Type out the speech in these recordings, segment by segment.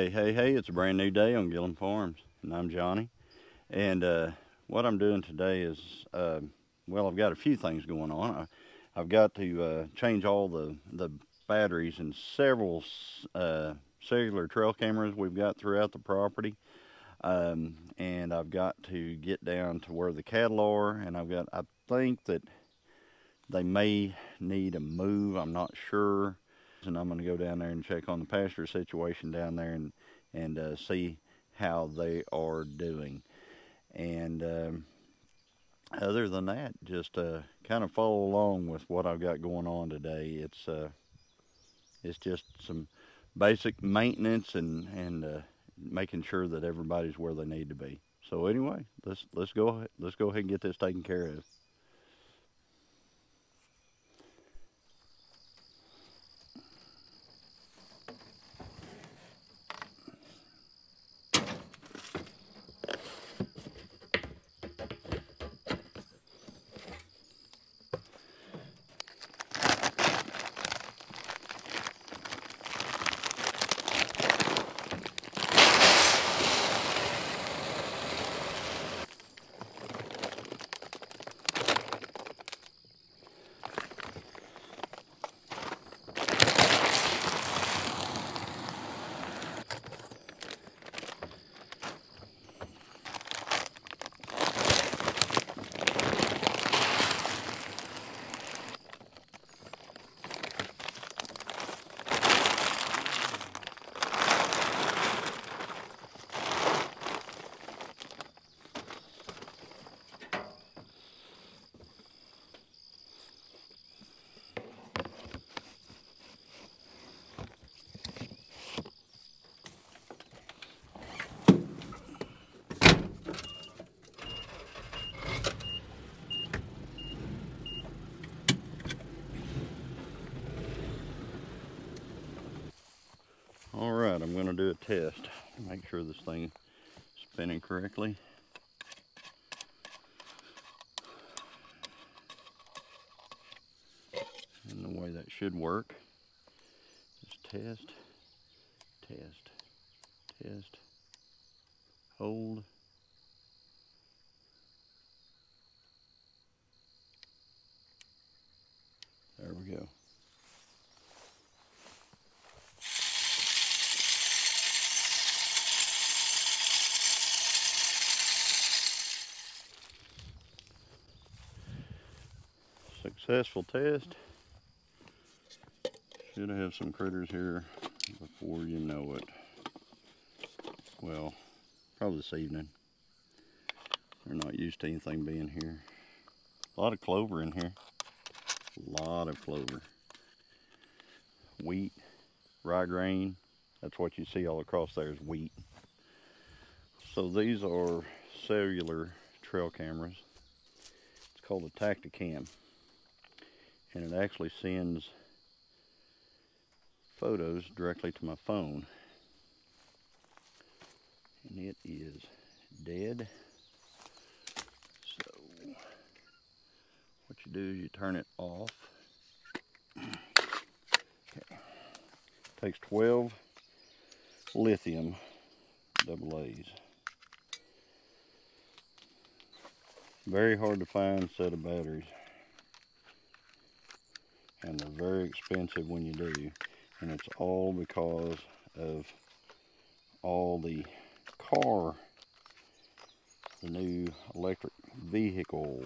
Hey, hey, hey, it's a brand new day on Gilliam Farms, and I'm Johnny. And uh, what I'm doing today is, uh, well, I've got a few things going on. I, have got to uh, change all the, the batteries in several uh, cellular trail cameras we've got throughout the property. Um, and I've got to get down to where the cattle are, and I've got, I think that they may need a move, I'm not sure and I'm going to go down there and check on the pasture situation down there and and uh, see how they are doing. And um, other than that, just uh, kind of follow along with what I've got going on today. It's uh, it's just some basic maintenance and and uh, making sure that everybody's where they need to be. So anyway, let's let's go ahead, let's go ahead and get this taken care of. All gonna do a test. Make sure this thing is spinning correctly. And the way that should work is test, test, test, hold. There we go. Successful test. Should have some critters here before you know it. Well, probably this evening. They're not used to anything being here. A lot of clover in here. A lot of clover. Wheat, rye grain. That's what you see all across there is wheat. So these are cellular trail cameras. It's called a Tactacam and it actually sends photos directly to my phone. And it is dead. So what you do is you turn it off. Okay. takes 12 lithium double A's. Very hard to find set of batteries and they're very expensive when you do. And it's all because of all the car the new electric vehicle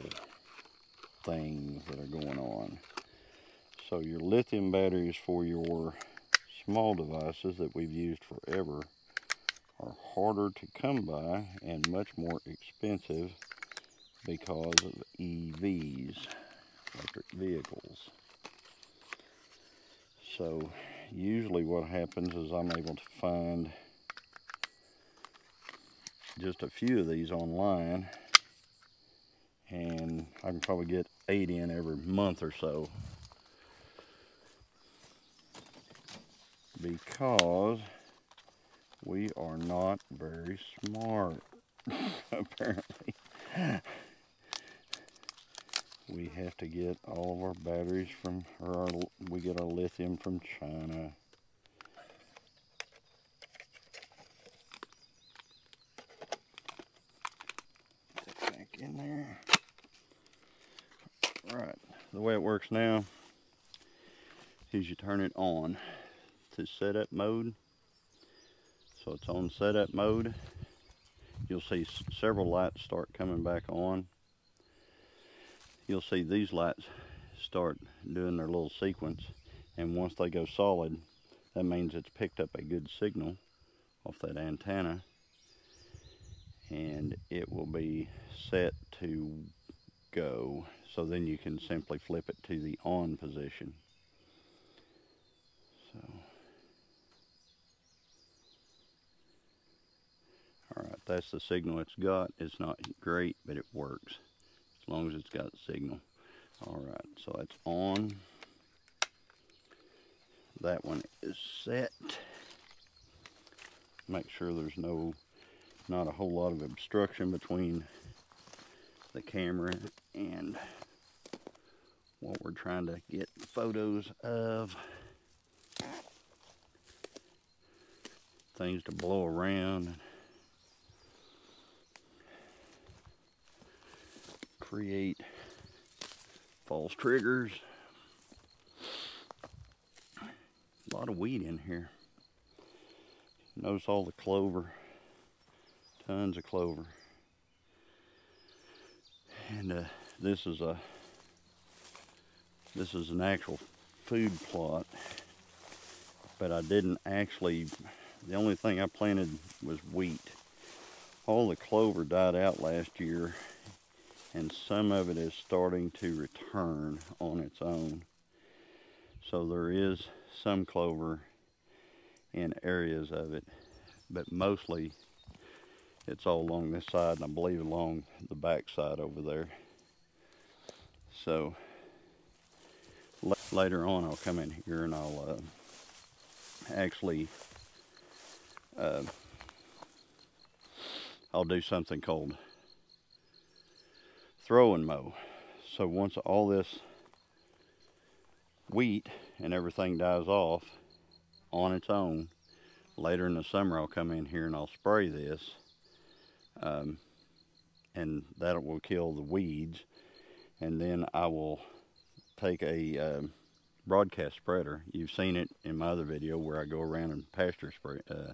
things that are going on. So your lithium batteries for your small devices that we've used forever are harder to come by and much more expensive because of EVs electric vehicles so usually what happens is I'm able to find just a few of these online. And I can probably get eight in every month or so. Because we are not very smart apparently. We have to get all of our batteries from, or our, we get our lithium from China. back in there. Right, the way it works now is you turn it on to setup mode. So it's on setup mode. You'll see several lights start coming back on. You'll see these lights start doing their little sequence. And once they go solid, that means it's picked up a good signal off that antenna and it will be set to go. So then you can simply flip it to the on position. So. All right that's the signal it's got. It's not great but it works as long as it's got signal all right so it's on. That one is set. Make sure there's no not a whole lot of obstruction between the camera and what we're trying to get photos of. Things to blow around create false triggers a lot of weed in here Notice all the clover, tons of clover. And uh, this is a this is an actual food plot, but I didn't actually. The only thing I planted was wheat. All the clover died out last year, and some of it is starting to return on its own. So there is some clover in areas of it, but mostly it's all along this side and I believe along the back side over there. So later on I'll come in here and I'll uh, actually uh, I'll do something called throw and mow. So once all this wheat and everything dies off, on its own. Later in the summer, I'll come in here and I'll spray this. Um, and that will kill the weeds. And then I will take a uh, broadcast spreader. You've seen it in my other video where I go around and pasture spray, uh,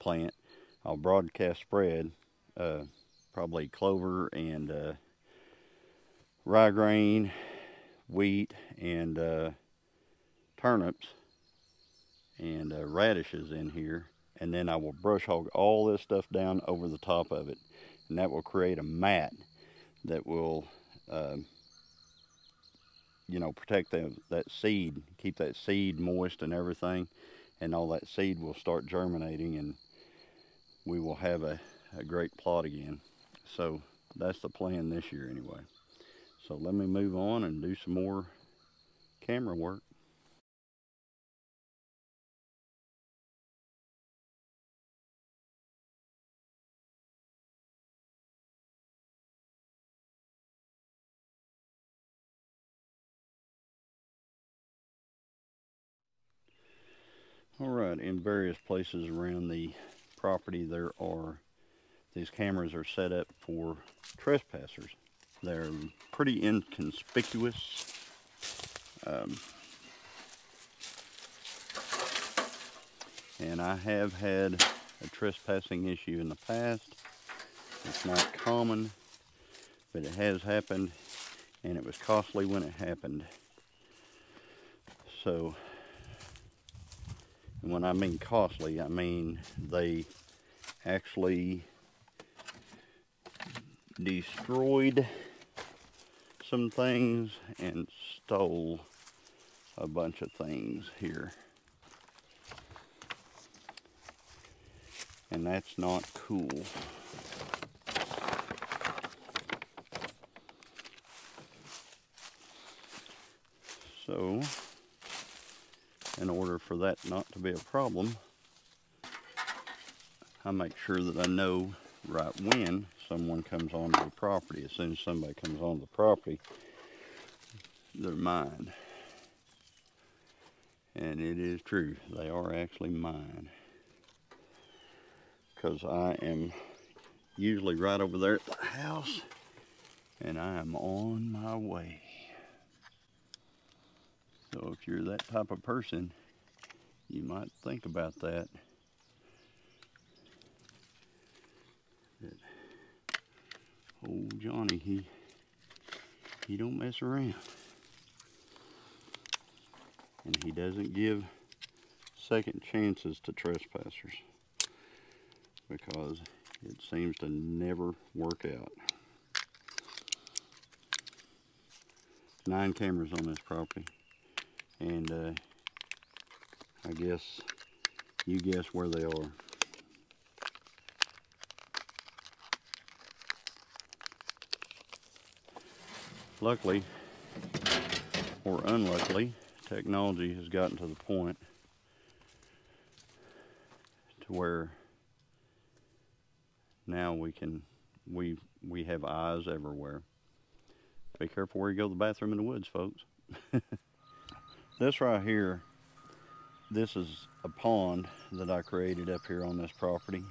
plant. I'll broadcast spread uh, probably clover and uh, rye grain, wheat, and uh, turnips and uh, radishes in here. And then I will brush hog all this stuff down over the top of it. And that will create a mat that will uh, you know protect the, that seed keep that seed moist and everything. And all that seed will start germinating and we will have a, a great plot again. So that's the plan this year anyway so let me move on and do some more camera work All right, in various places around the property there are, these cameras are set up for trespassers. They're pretty inconspicuous. Um, and I have had a trespassing issue in the past. It's not common, but it has happened and it was costly when it happened. So when I mean costly, I mean they actually destroyed some things and stole a bunch of things here. And that's not cool. So, in order for that not to be a problem, I make sure that I know right when someone comes onto the property. As soon as somebody comes onto the property, they're mine. And it is true, they are actually mine. Because I am usually right over there at the house and I am on my way. So if you're that type of person, you might think about that. that old Johnny, he he don't mess around. And he doesn't give second chances to trespassers because it seems to never work out. Nine cameras on this property and uh, I guess you guess where they are. Luckily, or unluckily, technology has gotten to the point to where now we can we we have eyes everywhere. Be careful where you go to the bathroom in the woods, folks. this right here, this is a pond that I created up here on this property.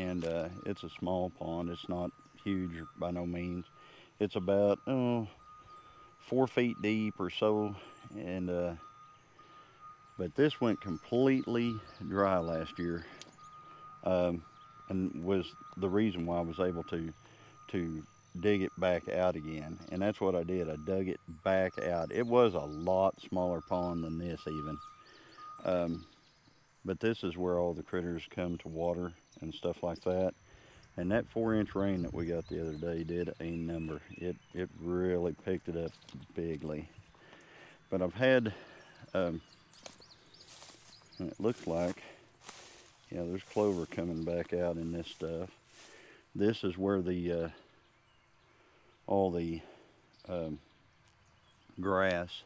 And uh, it's a small pond. It's not huge by no means. It's about oh, four feet deep or so, and uh, but this went completely dry last year, um, and was the reason why I was able to to dig it back out again. And that's what I did. I dug it back out. It was a lot smaller pond than this even. Um, but this is where all the critters come to water and stuff like that. And that four inch rain that we got the other day did a number. It, it really picked it up bigly. But I've had, um, it looks like, yeah, there's clover coming back out in this stuff. This is where the, uh, all the um, grass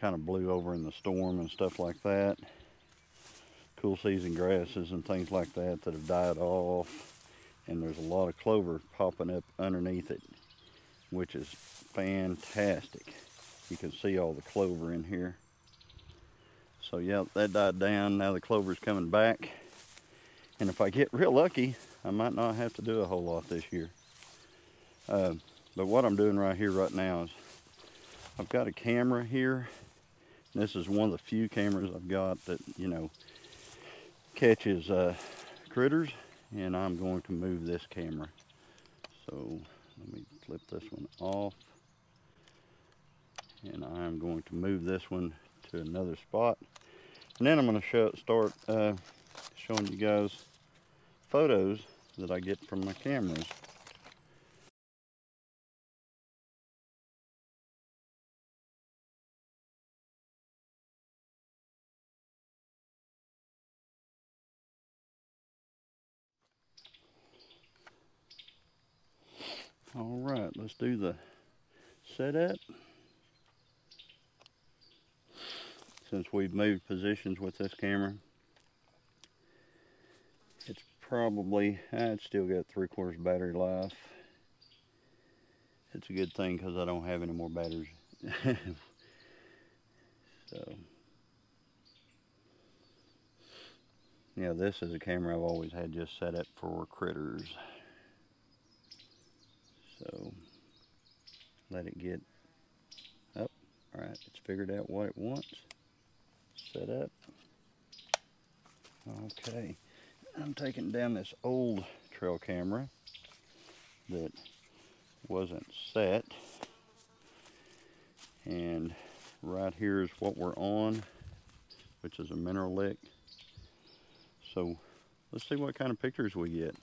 kind of blew over in the storm and stuff like that cool season grasses and things like that that have died off. And there's a lot of clover popping up underneath it which is fantastic. You can see all the clover in here. So yeah that died down. Now the clover is coming back. And if I get real lucky I might not have to do a whole lot this year. Uh, but what I'm doing right here right now is I've got a camera here. This is one of the few cameras I've got that you know catches uh, critters and I'm going to move this camera. So let me flip this one off and I'm going to move this one to another spot. And then I'm going to show, start uh, showing you guys photos that I get from my cameras. All right, let's do the setup. Since we've moved positions with this camera, it's probably, it's still got three quarters battery life. It's a good thing because I don't have any more batteries. so, yeah, this is a camera I've always had just set up for critters. So let it get up. All right, it's figured out what it wants. Set up. Okay, I'm taking down this old trail camera that wasn't set. And right here is what we're on, which is a mineral lick. So let's see what kind of pictures we get.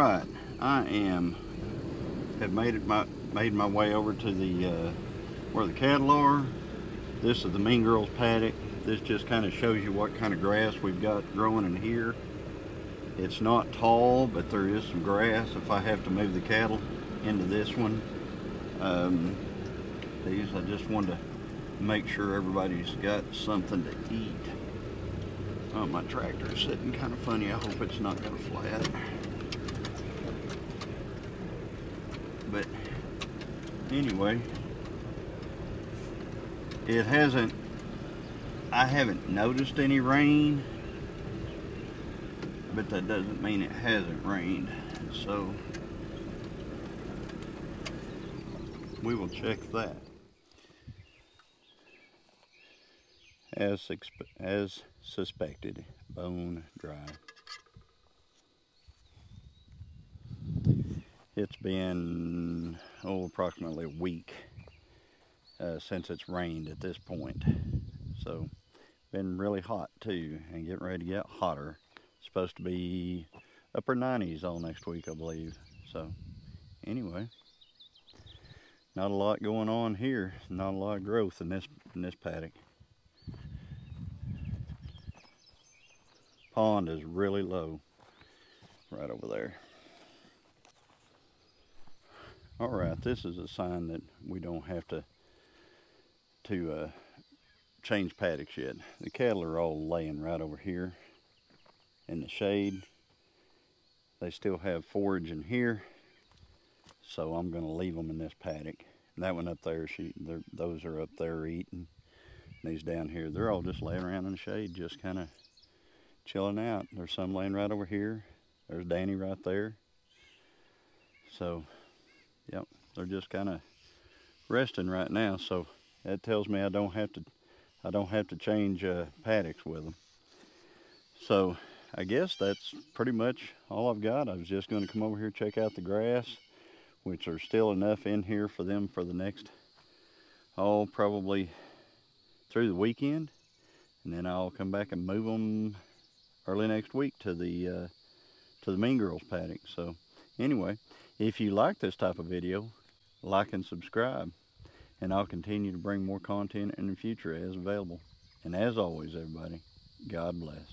Right, I am have made it my made my way over to the uh, where the cattle are. This is the Mean Girls paddock. This just kind of shows you what kind of grass we've got growing in here. It's not tall, but there is some grass if I have to move the cattle into this one. Um, these, I just wanted to make sure everybody's got something to eat. Oh, my tractor is sitting kind of funny. I hope it's not going to flat. But anyway, it hasn't, I haven't noticed any rain, but that doesn't mean it hasn't rained. So we will check that. As, as suspected, bone dry. it's been, oh, approximately a week uh, since it's rained at this point. So, been really hot too, and getting ready to get hotter. It's supposed to be upper 90s all next week, I believe. So, anyway, not a lot going on here. Not a lot of growth in this in this paddock. Pond is really low, right over there. All right, this is a sign that we don't have to to uh, change paddocks yet. The cattle are all laying right over here in the shade. They still have forage in here, so I'm going to leave them in this paddock. And that one up there, she, those are up there eating. And these down here, they're all just laying around in the shade, just kind of chilling out. There's some laying right over here. There's Danny right there. So Yep, they're just kind of resting right now, so that tells me I don't have to I don't have to change uh, paddocks with them. So I guess that's pretty much all I've got. I was just going to come over here check out the grass, which are still enough in here for them for the next, oh, probably through the weekend. And then I'll come back and move them early next week to the uh, to the Mean Girls paddock. So anyway, if you like this type of video, like and subscribe, and I'll continue to bring more content in the future as available. And as always, everybody, God bless.